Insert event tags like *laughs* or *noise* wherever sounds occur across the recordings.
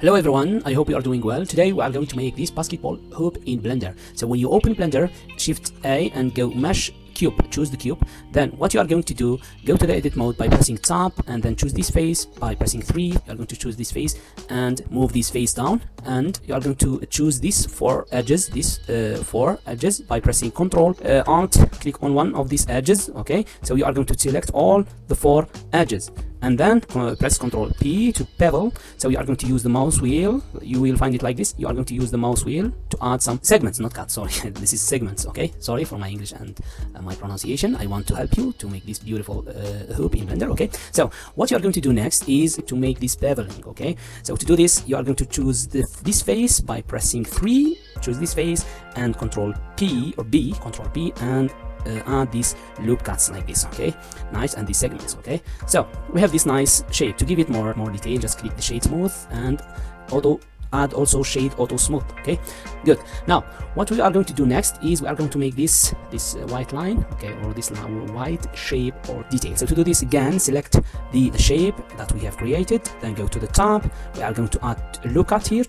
Hello everyone, I hope you are doing well. Today we are going to make this basketball hoop in Blender. So when you open Blender, Shift A and go Mesh Cube, choose the cube. Then what you are going to do, go to the edit mode by pressing tab and then choose this face by pressing 3. You are going to choose this face and move this face down and you are going to choose these four edges, these uh, four edges by pressing Control uh, Alt, click on one of these edges, okay? So you are going to select all the four edges and then uh, press Ctrl P to bevel. So you are going to use the mouse wheel. You will find it like this. You are going to use the mouse wheel to add some segments, not cuts. Sorry, *laughs* this is segments. Okay, sorry for my English and uh, my pronunciation. I want to help you to make this beautiful uh, hoop in Blender. Okay, so what you are going to do next is to make this beveling. Okay, so to do this, you are going to choose the, this face by pressing three. Choose this face and Control P or B, Control P, and uh, add these loop cuts like this okay? Nice and these segments okay? So we have this nice shape. To give it more more detail just click the shade smooth and auto add also shade auto smooth okay? Good. Now what we are going to do next is we are going to make this this uh, white line okay? Or this white shape or detail. So to do this again select the, the shape that we have created then go to the top. We are going to add a loop cut here.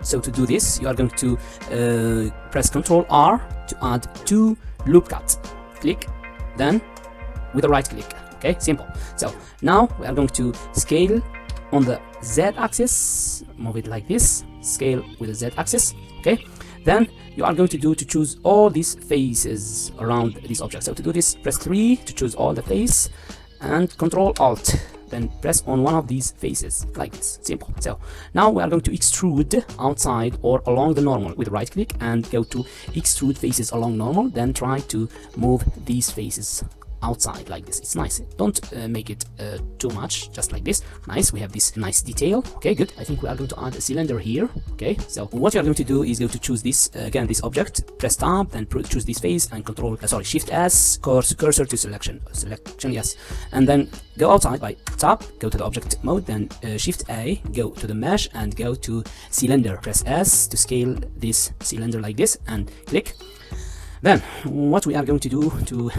So to do this you are going to uh, press ctrl r to add two loop cut. Click then with a right click. Okay simple. So now we are going to scale on the z axis. Move it like this. Scale with the z axis. Okay then you are going to do to choose all these faces around this object. So to do this press 3 to choose all the face and control alt then press on one of these faces like this. Simple. So now we are going to extrude outside or along the normal. With right click and go to extrude faces along normal then try to move these faces outside like this. It's nice. Don't uh, make it uh, too much just like this. Nice. We have this nice detail. Okay good. I think we are going to add a cylinder here. Okay so what you are going to do is go to choose this uh, again this object press tab then choose this face and control uh, sorry shift s course cursor to selection selection yes. And then go outside by tab go to the object mode then uh, shift a go to the mesh and go to cylinder. Press s to scale this cylinder like this and click then what we are going to do to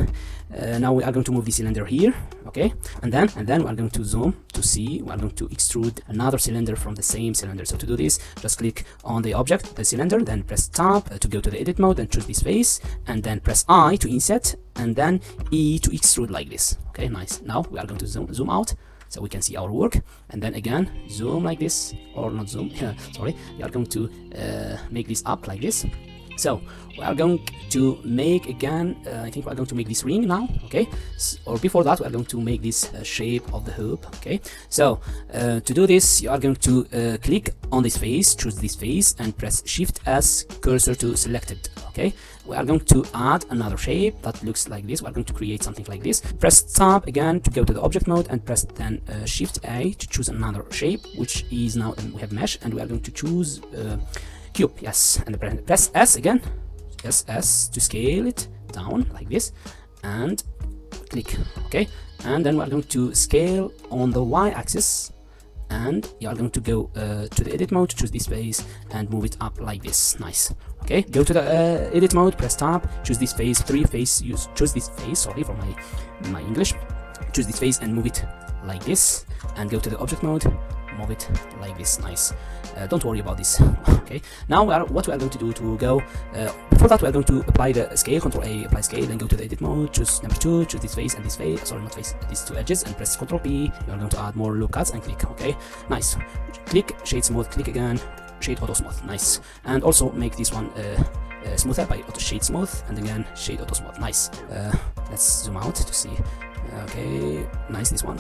uh, now we are going to move the cylinder here okay? And then and then we are going to zoom to see we are going to extrude another cylinder from the same cylinder. So to do this just click on the object the cylinder then press tab uh, to go to the edit mode and choose this face and then press i to inset and then e to extrude like this. Okay nice. Now we are going to zoom zoom out so we can see our work. And then again zoom like this or not zoom *laughs* sorry. We are going to uh, make this up like this so we are going to make again uh, i think we're going to make this ring now okay? So, or before that we are going to make this uh, shape of the hoop okay? So uh, to do this you are going to uh, click on this face choose this face and press shift s cursor to selected okay? We are going to add another shape that looks like this. We are going to create something like this. Press tab again to go to the object mode and press then uh, shift a to choose another shape which is now we have mesh and we are going to choose uh, cube. Yes and press s again. Press s to scale it down like this and click okay? And then we're going to scale on the y-axis and you are going to go uh, to the edit mode choose this face and move it up like this. Nice okay? Go to the uh, edit mode press tab choose this face three face use choose this face sorry for my my english. Choose this face and move it like this and go to the object mode move it. Like this nice. Uh, don't worry about this *laughs* okay? Now we are, what we are going to do to go uh, before that we are going to apply the scale control a apply scale then go to the edit mode choose number two choose this face and this face sorry not face these two edges and press control p. You are going to add more loop cuts and click okay? Nice. Click shade smooth click again shade auto smooth nice. And also make this one uh, uh, smoother by auto shade smooth and again shade auto smooth nice. Uh, let's zoom out to see. Okay nice this one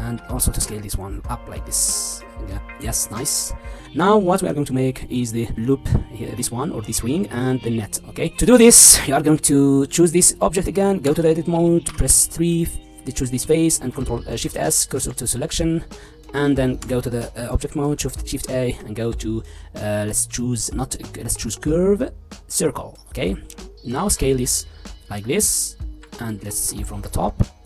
and also to scale this one up like this. Yeah yes nice. Now what we are going to make is the loop here this one or this ring and the net okay? To do this you are going to choose this object again go to the edit mode press 3 to choose this face and control uh, shift s cursor to selection and then go to the uh, object mode shift shift a and go to uh, let's choose not let's choose curve circle okay? Now scale this like this and let's see from the top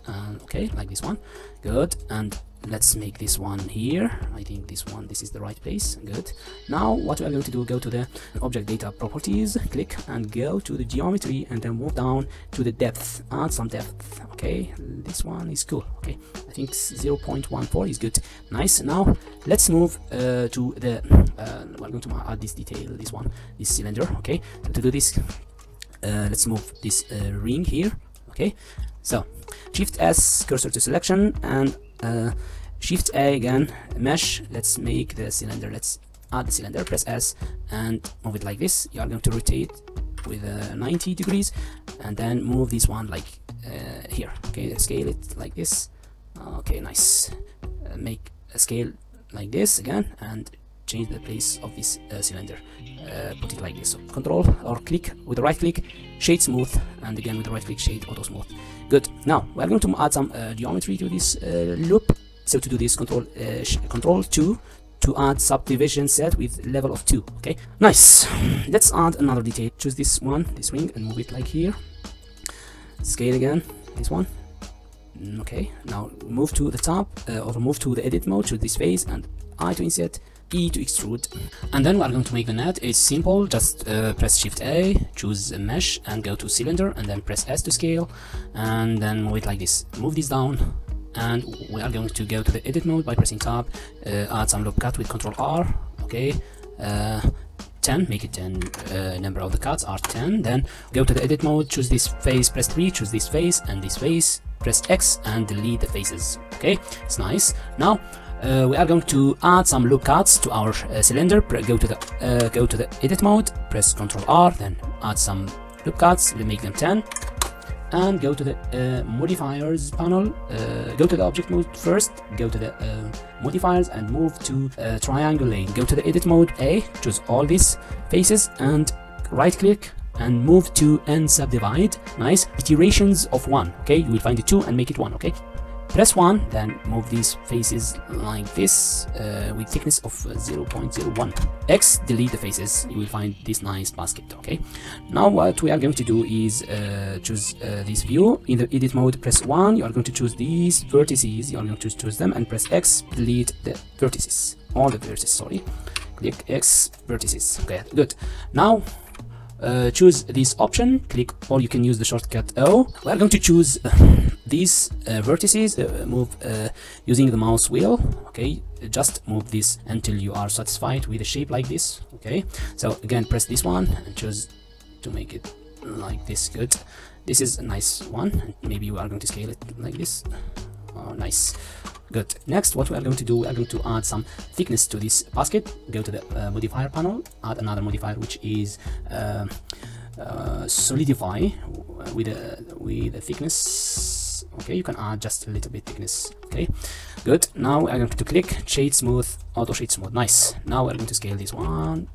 okay like this one. Good. And let's make this one here. I think this one this is the right place. Good. Now what we are going to do go to the object data properties click and go to the geometry and then move down to the depth. Add some depth. Okay this one is cool. Okay i think 0.14 is good. Nice. Now let's move uh, to the uh, we're going to add this detail this one this cylinder. Okay so to do this uh, let's move this uh, ring here. Okay so shift s cursor to selection and uh, shift a again mesh. Let's make the cylinder. Let's add the cylinder press s and move it like this. You are going to rotate with uh, 90 degrees and then move this one like uh, here. Okay scale it like this. Okay nice. Make a scale like this again and change the place of this uh, cylinder. Uh, put it like this. So control or click with the right click shade smooth and again with the right click shade auto smooth. Good. Now we're going to add some uh, geometry to this uh, loop. So to do this control uh, control 2 to add subdivision set with level of 2 okay? Nice. *clears throat* Let's add another detail. Choose this one this ring and move it like here. Scale again this one. Mm, okay. Now move to the top uh, or move to the edit mode to this face and I to insert E to extrude and then we are going to make the net. It's simple. Just uh, press shift A choose a mesh and go to cylinder and then press S to scale. And then move it like this. Move this down. And we are going to go to the edit mode by pressing tab uh, add some loop cut with control R. Okay. Uh, 10 make it 10 uh, number of the cuts are 10 then go to the edit mode. Choose this face. Press 3 choose this face and this face. Press X and delete the faces. Okay. It's nice. Now uh, we are going to add some loop cuts to our uh, cylinder. Go to the uh, go to the edit mode press ctrl r then add some loop cuts make them 10 and go to the uh, modifiers panel. Uh, go to the object mode first go to the uh, modifiers and move to triangulate go to the edit mode a choose all these faces and right click and move to n subdivide. Nice. Iterations of one okay? You will find the two and make it one okay press 1 then move these faces like this uh, with thickness of uh, 0.01 x delete the faces. You will find this nice basket okay? Now what we are going to do is uh, choose uh, this view. In the edit mode press 1 you are going to choose these vertices. You are going to choose them and press x delete the vertices. All the vertices sorry. Click x vertices. Okay good. Now uh, choose this option. Click or you can use the shortcut O. We are going to choose uh, these uh, vertices. Uh, move uh, using the mouse wheel. Okay just move this until you are satisfied with a shape like this. Okay so again press this one and choose to make it like this. Good. This is a nice one. Maybe we are going to scale it like this oh nice. Good. Next what we are going to do we are going to add some thickness to this basket. Go to the uh, modifier panel add another modifier which is uh, uh, solidify with a with a thickness. Okay you can add just a little bit thickness. Okay good. Now i'm going to click shade smooth auto shade smooth. Nice. Now we're going to scale this one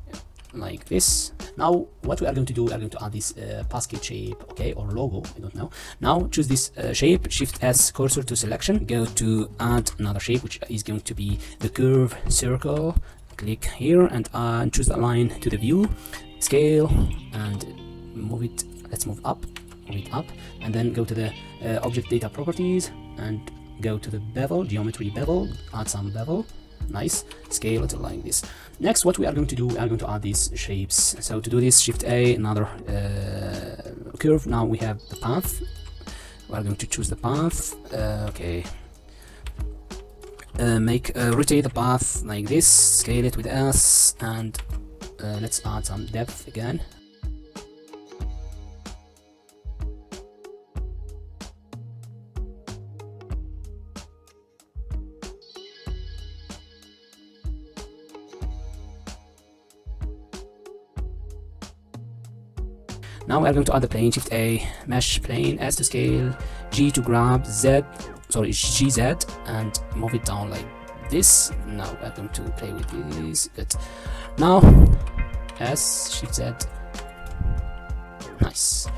like this. Now what we are going to do we are going to add this uh, basket shape okay or logo i don't know. Now choose this uh, shape shift s cursor to selection go to add another shape which is going to be the curve circle click here and uh, choose the line to the view scale and move it let's move up move it up and then go to the uh, object data properties and go to the bevel geometry bevel add some bevel nice. Scale it like this. Next what we are going to do we are going to add these shapes. So to do this shift a another uh, curve. Now we have the path. We are going to choose the path. Uh, okay. Uh, make uh, rotate the path like this. Scale it with s and uh, let's add some depth again Now we are going to add the plane, shift A, mesh plane, S to scale, G to grab, Z, sorry, GZ, and move it down like this. Now we are going to play with this. Good. Now, S, shift Z. Nice.